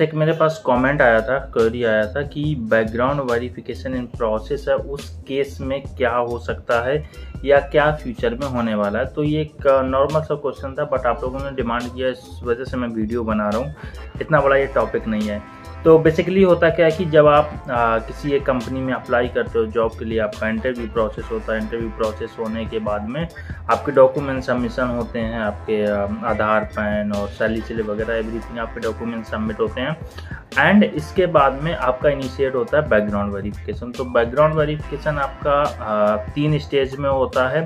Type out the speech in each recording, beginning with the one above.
एक मेरे पास कमेंट आया था क्वेरी आया था कि बैकग्राउंड वेरिफिकेशन इन प्रोसेस है, उस केस में क्या हो सकता है या क्या फ्यूचर में होने वाला है। तो ये एक नॉर्मल सा क्वेश्चन था बट आप लोगों ने डिमांड किया, इस वजह से मैं वीडियो बना रहा हूँ। इतना बड़ा ये टॉपिक नहीं है। तो बेसिकली होता क्या है कि जब आप आ, किसी एक कंपनी में अप्लाई करते हो जॉब के लिए आपका इंटरव्यू प्रोसेस होता है। इंटरव्यू प्रोसेस होने के बाद में आपके डॉक्यूमेंट सबमिशन होते हैं आपके आधार पैन और सैली स्लिप वगैरह एवरीथिंग आपके डॉक्यूमेंट सबमिट होते हैं। एंड इसके बाद में आपका इनिशिएट होता है बैकग्राउंड वेरिफिकेशन तो बैकग्राउंड वेरिफिकेशन आपका आ, तीन स्टेज में होता है।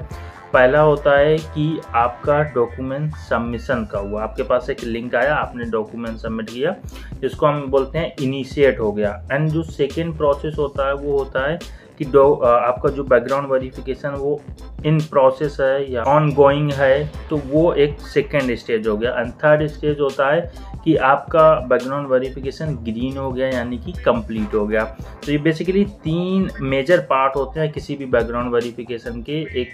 पहला होता है कि आपका डॉक्यूमेंट सबमिशन का हुआ। आपके पास एक लिंक आया, आपने डॉक्यूमेंट सबमिट किया, जिसको हम बोलते हैं इनिशिएट हो गया। एंड जो सेकेंड प्रोसेस होता है, वो होता है कि आपका जो बैकग्राउंड वेरिफिकेशन वो इन प्रोसेस है या ऑन गोइंग है तो वो एक सेकेंड स्टेज हो गया। एंड थर्ड स्टेज होता है कि आपका बैकग्राउंड वेरिफिकेशन ग्रीन हो गया, यानी कि कंप्लीट हो गया। तो ये बेसिकली तीन मेजर पार्ट होते हैं किसी भी बैकग्राउंड वेरिफिकेशन के एक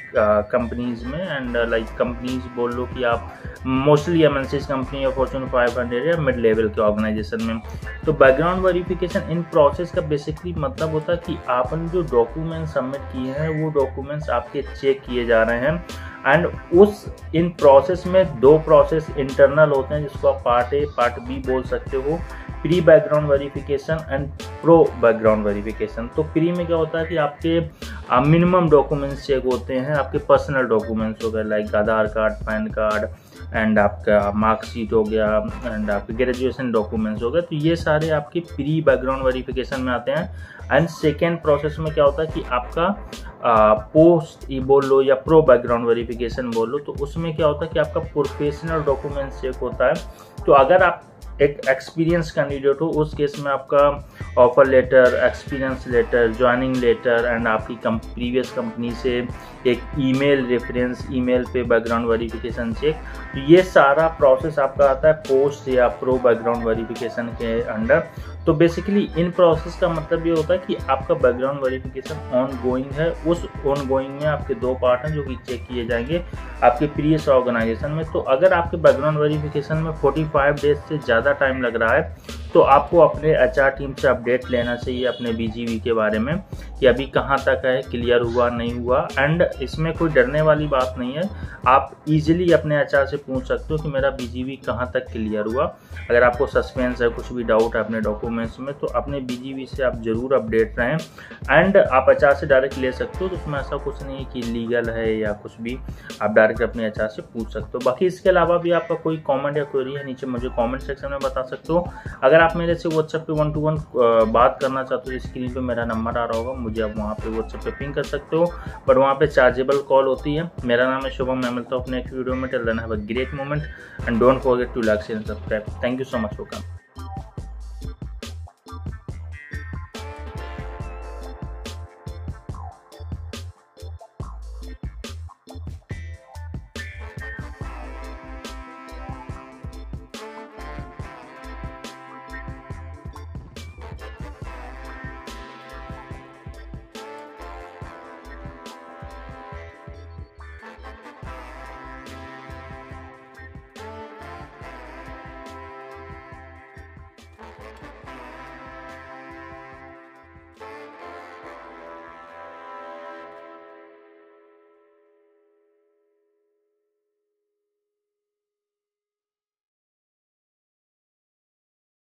कंपनीज़ में। एंड लाइक कंपनीज़ बोल लो कि आप मोस्टली एम कंपनी या फॉर्चून 500 या मिड लेवल के ऑर्गेनाइजेशन में। तो बैकग्राउंड वेरिफिकेशन इन प्रोसेस का बेसिकली मतलब होता है कि आपने जो डॉक्यूमेंट सबमिट किए हैं, वो डॉक्यूमेंट्स आपके चेक किए जा रहे हैं। एंड उस, इन प्रोसेस में दो प्रोसेस इंटरनल होते हैं, जिसको आप पार्ट ए पार्ट बी बोल सकते हो। Pre background verification and pro background verification तो प्री में क्या होता है कि आपके मिनिमम डॉक्यूमेंट्स चेक होते हैं, आपके पर्सनल डॉक्यूमेंट्स हो गए like Aadhaar card PAN card and आपका मार्कशीट हो गया एंड आपके ग्रेजुएशन डॉक्यूमेंट्स हो गए तो ये सारे आपके प्री बैकग्राउंड वेरिफिकेशन में आते हैं। एंड सेकेंड प्रोसेस में क्या होता है कि आपका पोस्ट ये बोल लो या प्रो बैकग्राउंड वेरिफिकेशन बोल लो तो उसमें क्या होता है कि आपका प्रोफेशनल डॉक्यूमेंट चेक होता है। तो अगर आप एक एक्सपीरियंस कैंडिडेट हो, उस केस में आपका offer letter experience letter joining letter and आपकी कम प्रीवियस कंपनी से एक ईमेल रेफरेंस ईमेल पे बैकग्राउंड वेरिफिकेशन चेक तो ये सारा प्रोसेस आपका आता है पोस्ट या प्रो बैकग्राउंड वेरिफिकेशन के अंडर। तो बेसिकली इन प्रोसेस का मतलब ये होता है कि आपका बैकग्राउंड वेरिफिकेशन ऑन गोइंग है। उस ऑन गोइंग में आपके दो पार्ट हैं जो कि चेक किए जाएँगे। आपके प्रीवियस ऑर्गेनाइजेशन में तो अगर आपके बैकग्राउंड वेरिफिकेशन में 45 डेज़ से ज़्यादा टाइम लग रहा है तो आपको अपने एच टीम से अपडेट लेना चाहिए अपने बी के बारे में कि अभी कहाँ तक है, क्लियर हुआ, नहीं हुआ। एंड इसमें कोई डरने वाली बात नहीं है। आप इजीली अपने एच से पूछ सकते हो कि मेरा बी कहाँ तक क्लियर हुआ। अगर आपको सस्पेंस है, कुछ भी डाउट है अपने डॉक्यूमेंट्स में तो अपने बी से आप ज़रूर अपडेट रहें। एंड आप एच से डायरेक्ट ले सकते हो तो उसमें ऐसा कुछ नहीं है कि लीगल है या कुछ भी। आप डायरेक्ट अपने एच से पूछ सकते हो। बाकी इसके अलावा भी आपका कोई कॉमेंट या क्वेरी है, नीचे मुझे कॉमेंट सेक्शन में बता सकते हो। अगर आप मेरे से व्हाट्सएप पे वन टू वन बात करना चाहते हो स्क्रीन पे मेरा नंबर आ रहा होगा, मुझे आप वहाँ पे व्हाट्सएप पे पिंग कर सकते हो बट वहाँ पे चार्जेबल कॉल होती है। मेरा नाम है शुभम, मैं मिलता हूँ अपने नेक्स्ट वीडियो में till then have a great moment and don't forget to like subscribe thank you so much for come